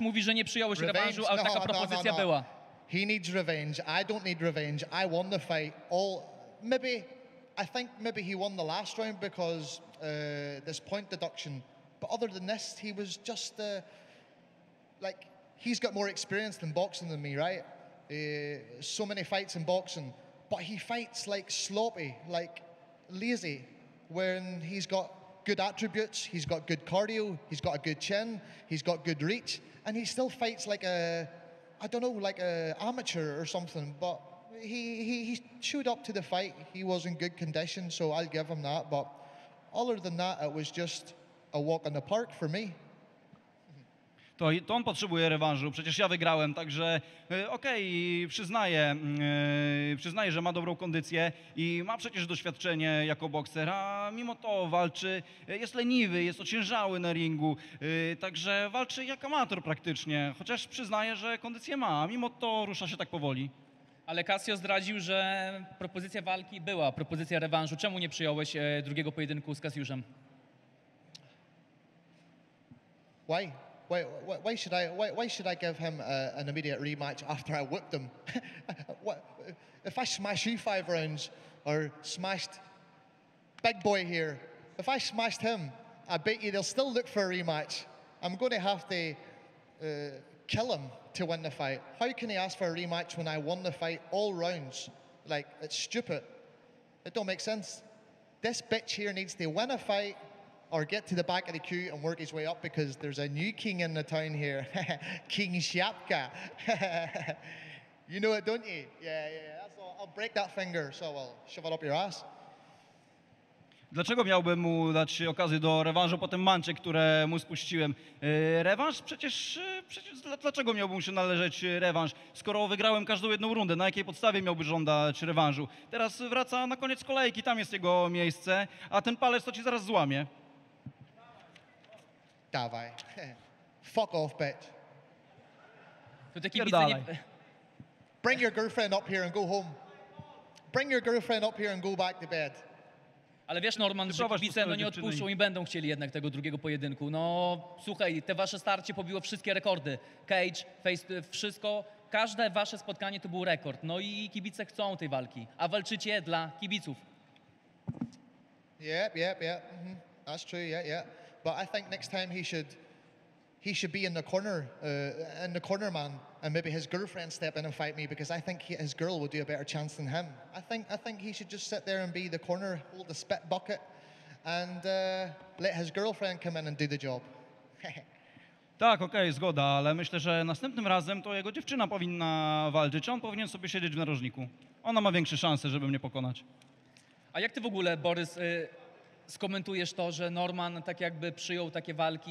Mówi, że nie przyjąłeś Revenge? rewanżu, ale No, taka propozycja no, no. była. He needs revenge. I don't need revenge. I won the fight. All maybe I think maybe he won the last round because uh, this point deduction. But other than this, he was just uh, like he's got more experience than boxing than me, right? Uh, so many fights in boxing, but he fights like sloppy, like lazy. When he's got good attributes, he's got good cardio, he's got a good chin, he's got good reach, and he still fights like a, I don't know, like a amateur or something. But he he, he showed up to the fight. He was in good condition, so I'll give him that. But other than that, it was just a walk in the park for me. To, to on potrzebuje rewanżu, przecież ja wygrałem, także e, okej, przyznaję, e, przyznaję, że ma dobrą kondycję i ma przecież doświadczenie jako bokser, a mimo to walczy, e, jest leniwy, jest ociężały na ringu, także walczy jak amator praktycznie, chociaż przyznaję, że kondycję ma, a mimo to rusza się tak powoli. Ale Casio zdradził, że propozycja walki była, propozycja rewanżu. Czemu nie przyjąłeś drugiego pojedynku z Kasiuszem? Why? Why, why, should I? Why, why should I give him uh, an immediate rematch after I whipped him? what, if I smash you five rounds or smashed big boy here, if I smashed him, I bet you they'll still look for a rematch. I'm going to have to uh, kill him to win the fight. How can he ask for a rematch when I won the fight all rounds? Like it's stupid. It don't make sense. This bitch here needs to win a fight or get to the back of the queue and work his way up because there's a new king in the town here, King Shapka. you know it, don't you? Yeah, yeah. That's all. I'll break that finger, so I'll shove it up your ass. Dlaczego miałbym mu dać okazję do rewanżu po tym mancie, które mu spuściłem? E, Rewanż? Przecież, e, przecież dla- dlaczego miałby mu się należeć e, rewanż, skoro wygrałem każdą jedną rundę? Na jakiej podstawie miałby żądać rewanżu? Teraz wraca na koniec kolejki, tam jest jego miejsce, a ten palec to ci zaraz złamie. Dawaj. Fuck off, bitch. To te kibice nie, Pierdalaj. Bring your girlfriend up here and go home. Bring your girlfriend up here and go back to bed. Ale wiesz, Norman, że Wyprowadź tu kibice no, nie odpuszczą i- będą chcieli jednak tego drugiego pojedynku. No słuchaj, te wasze starcie pobiło wszystkie rekordy. Cage, face, wszystko. Każde wasze spotkanie to był rekord. No i kibice chcą tej walki. A walczycie dla kibiców. Yep, yep, yep. hmm That's true. Yeah, yeah. But I think next time he should, he should be in the corner, uh, in the corner man, and maybe his girlfriend step in and fight me because I think he, his girl will do a better chance than him. I think I think he should just sit there and be the corner, hold the spit bucket, and uh, let his girlfriend come in and do the job. Tak, okej, zgoda, ale myślę, że następnym razem to jego dziewczyna powinna walczyć, on powinien sobie siedzieć w narożniku. Ona ma większe szanse, żeby mnie pokonać. A jak ty w ogóle, Borys, y, skomentujesz to, że Norman tak jakby przyjął takie walki